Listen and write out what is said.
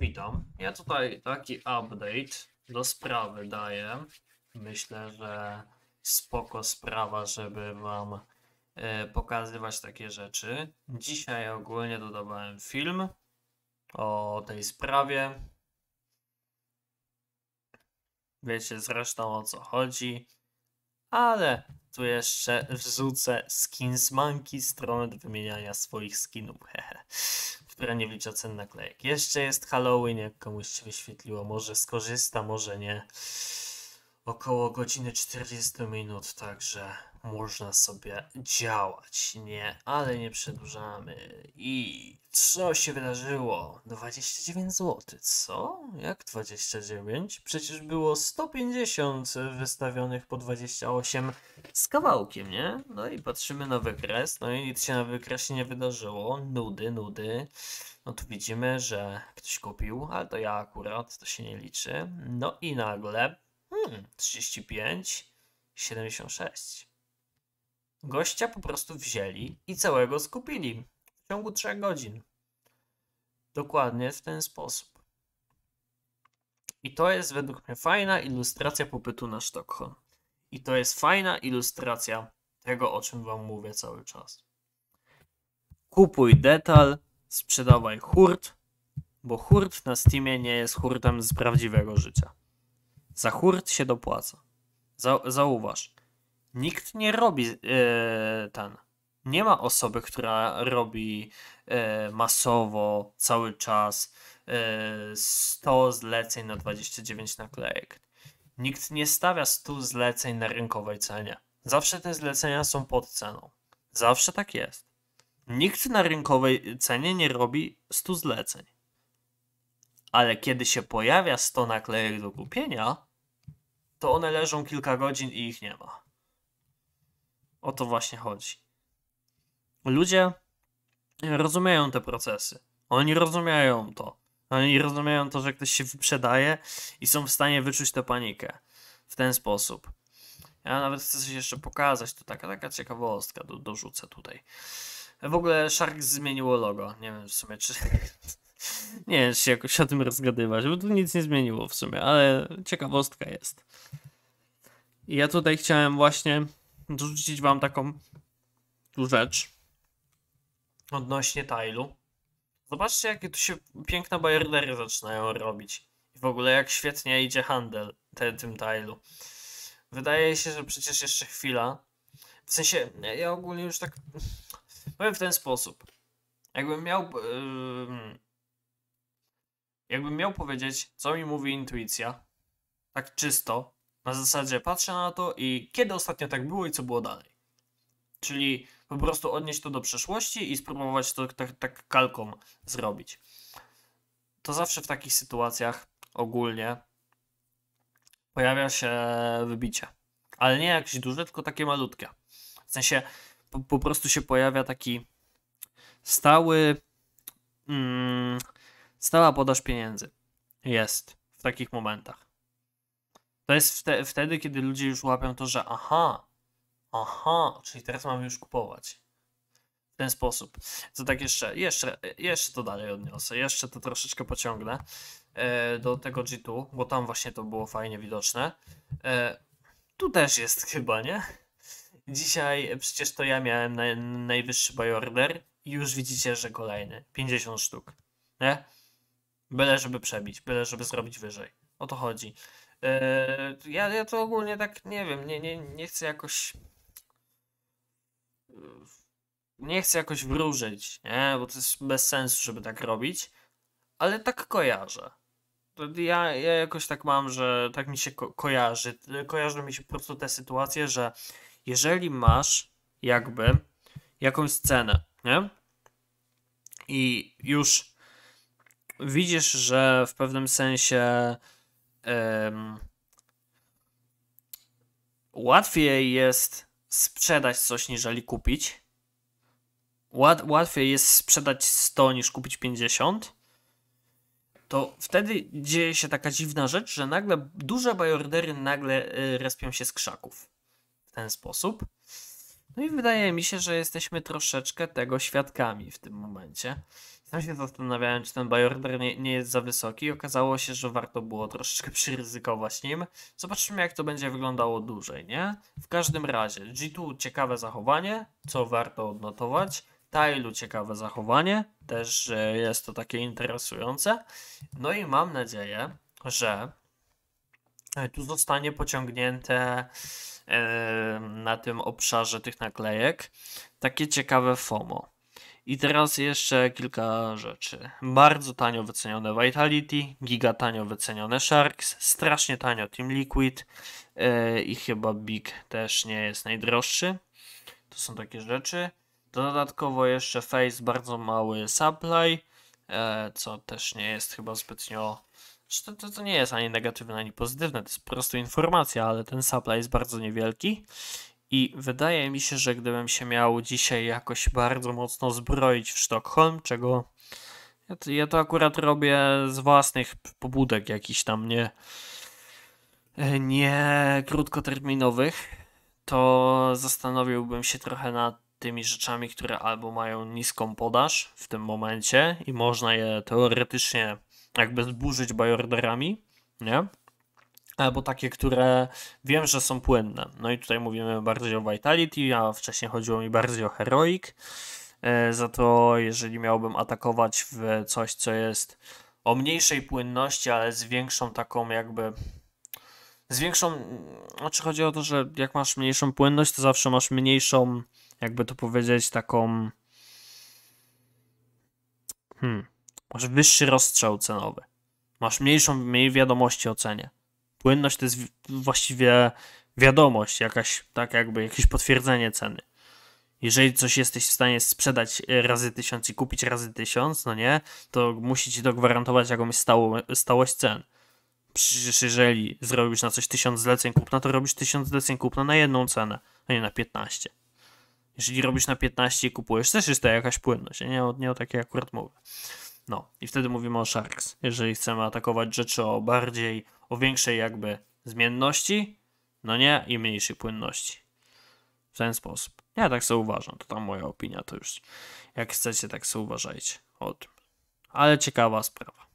Witam. Ja tutaj taki update do sprawy daję. Myślę, że spoko sprawa, żeby wam e, pokazywać takie rzeczy. Dzisiaj ogólnie dodawałem film o tej sprawie. Wiecie zresztą o co chodzi. Ale tu jeszcze wrzucę skin z Monkey, stronę do wymieniania swoich skinów, która nie wlicza cen naklejek. Jeszcze jest Halloween, jak komuś się wyświetliło, może skorzysta, może nie. Około godziny 40 minut, także można sobie działać, nie, ale nie przedłużamy. I co się wydarzyło? 29 zł, co? Jak 29? Przecież było 150 wystawionych po 28 z kawałkiem, nie? No i patrzymy na wykres, no i nic się na wykresie nie wydarzyło. Nudy, nudy. No tu widzimy, że ktoś kupił, ale to ja akurat, to się nie liczy. No i nagle, hmm, 35, 76. Gościa po prostu wzięli i całego skupili w ciągu 3 godzin. Dokładnie w ten sposób. I to jest według mnie fajna ilustracja popytu na Sztokholm. I to jest fajna ilustracja tego, o czym wam mówię cały czas. Kupuj detal, sprzedawaj hurt, bo hurt na Steamie nie jest hurtem z prawdziwego życia. Za hurt się dopłaca. Za, zauważ, nikt nie robi yy, ten. Nie ma osoby, która robi yy, masowo cały czas yy, 100 zleceń na 29 naklejek. Nikt nie stawia 100 zleceń na rynkowej cenie. Zawsze te zlecenia są pod ceną. Zawsze tak jest. Nikt na rynkowej cenie nie robi 100 zleceń. Ale kiedy się pojawia 100 naklejek do kupienia, to one leżą kilka godzin i ich nie ma. O to właśnie chodzi. Ludzie rozumieją te procesy. Oni rozumieją to. Oni rozumieją to, że ktoś się wyprzedaje i są w stanie wyczuć tę panikę w ten sposób. Ja nawet chcę coś jeszcze pokazać, to taka, taka ciekawostka, do, dorzucę tutaj. W ogóle Shark zmieniło logo. Nie wiem w sumie, czy. nie wiem, czy się jakoś o tym rozgadywać, bo tu nic nie zmieniło w sumie, ale ciekawostka jest. I ja tutaj chciałem właśnie dorzucić wam taką rzecz odnośnie Tailu. Zobaczcie, jakie tu się piękne bajerdery zaczynają robić. I w ogóle jak świetnie idzie handel te, tym Tailu. Wydaje się, że przecież jeszcze chwila. W sensie, ja ogólnie już tak powiem w ten sposób. Jakbym miał. Yy, jakbym miał powiedzieć, co mi mówi intuicja, tak czysto, na zasadzie patrzę na to i kiedy ostatnio tak było i co było dalej. Czyli po prostu odnieść to do przeszłości i spróbować to tak, tak kalką zrobić. To zawsze w takich sytuacjach ogólnie pojawia się wybicie. Ale nie jakieś duże, tylko takie malutkie. W sensie po, po prostu się pojawia taki stały mm, stała podaż pieniędzy. Jest w takich momentach. To jest wte, wtedy, kiedy ludzie już łapią to, że aha, aha, czyli teraz mamy już kupować. W ten sposób. To tak jeszcze, jeszcze, jeszcze to dalej odniosę, jeszcze to troszeczkę pociągnę e, do tego G2, bo tam właśnie to było fajnie widoczne. E, tu też jest chyba, nie? Dzisiaj przecież to ja miałem naj, najwyższy buy order i już widzicie, że kolejny. 50 sztuk. Nie? Byle żeby przebić, byle żeby zrobić wyżej. O to chodzi. Ja, ja to ogólnie tak nie wiem, nie, nie, nie chcę jakoś. Nie chcę jakoś wróżyć, nie? Bo to jest bez sensu, żeby tak robić. Ale tak kojarzę. Ja, ja jakoś tak mam, że tak mi się ko kojarzy. Kojarzą mi się po prostu te sytuacje, że jeżeli masz jakby jakąś cenę, nie? I już widzisz, że w pewnym sensie łatwiej jest sprzedać coś niżeli kupić. Łat, łatwiej jest sprzedać 100 niż kupić 50. To wtedy dzieje się taka dziwna rzecz, że nagle duże bajordery nagle y, respią się z krzaków. W ten sposób. No i wydaje mi się, że jesteśmy troszeczkę tego świadkami w tym momencie. Sam się zastanawiałem, czy ten buy order nie, nie jest za wysoki okazało się, że warto było troszeczkę przyryzykować nim. Zobaczymy, jak to będzie wyglądało dłużej, nie? W każdym razie, G2 ciekawe zachowanie, co warto odnotować. Tailu ciekawe zachowanie, też że jest to takie interesujące. No i mam nadzieję, że e, tu zostanie pociągnięte e, na tym obszarze tych naklejek takie ciekawe FOMO. I teraz jeszcze kilka rzeczy. Bardzo tanio wycenione Vitality, giga tanio wycenione Sharks, strasznie tanio Team Liquid yy, i chyba Big też nie jest najdroższy. To są takie rzeczy. Dodatkowo jeszcze Face bardzo mały supply, co też nie jest chyba zbytnio to, to, to nie jest ani negatywne, ani pozytywne, to jest po prostu informacja, ale ten supply jest bardzo niewielki. I wydaje mi się, że gdybym się miał dzisiaj jakoś bardzo mocno zbroić w Sztokholm, czego ja to, ja to akurat robię z własnych pobudek jakichś tam nie, nie krótkoterminowych, to zastanowiłbym się trochę nad tymi rzeczami, które albo mają niską podaż w tym momencie i można je teoretycznie jakby zburzyć bajorderami, nie? albo takie, które wiem, że są płynne. No i tutaj mówimy bardziej o Vitality, a wcześniej chodziło mi bardziej o Heroic. E, za to, jeżeli miałbym atakować w coś, co jest o mniejszej płynności, ale z większą taką jakby. Z większą. Znaczy chodzi o to, że jak masz mniejszą płynność, to zawsze masz mniejszą, jakby to powiedzieć, taką. Hmm. Masz wyższy rozstrzał cenowy. Masz mniejszą, mniej wiadomości o cenie. Płynność to jest właściwie wiadomość, jakaś, tak jakby jakieś potwierdzenie ceny. Jeżeli coś jesteś w stanie sprzedać razy tysiąc i kupić razy tysiąc, no nie, to musi ci to gwarantować jakąś stało, stałość cen. Przecież jeżeli zrobisz na coś tysiąc zleceń kupna, to robisz tysiąc zleceń kupna na jedną cenę, a nie na 15. Jeżeli robisz na 15 i kupujesz, też jest to jakaś płynność. Ja nie, nie o takiej akurat mówię. No, i wtedy mówimy o Sharks. Jeżeli chcemy atakować rzeczy o bardziej, o większej jakby zmienności, no nie, i mniejszej płynności. W ten sposób. Ja tak sobie uważam, to tam moja opinia, to już jak chcecie, tak sobie uważajcie o tym. Ale ciekawa sprawa.